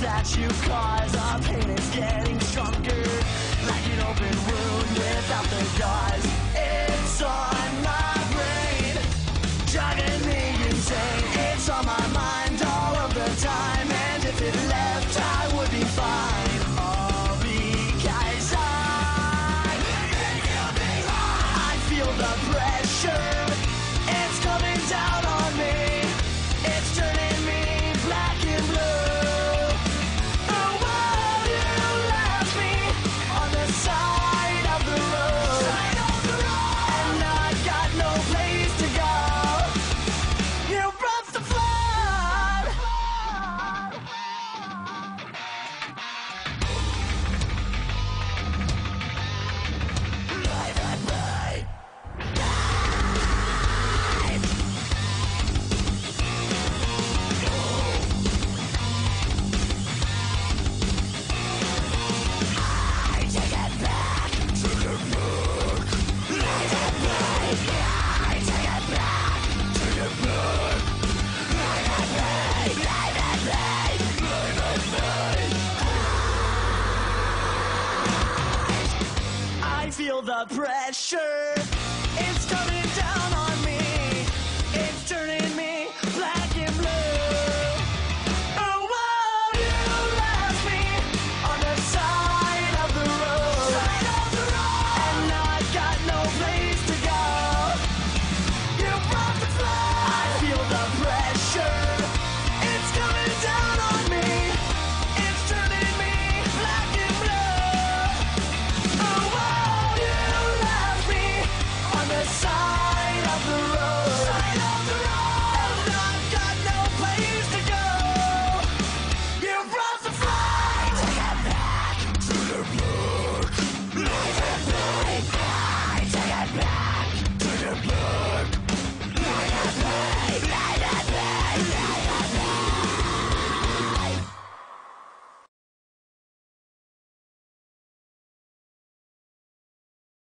that you cause. Our pain is getting stronger like an open wound. The pressure.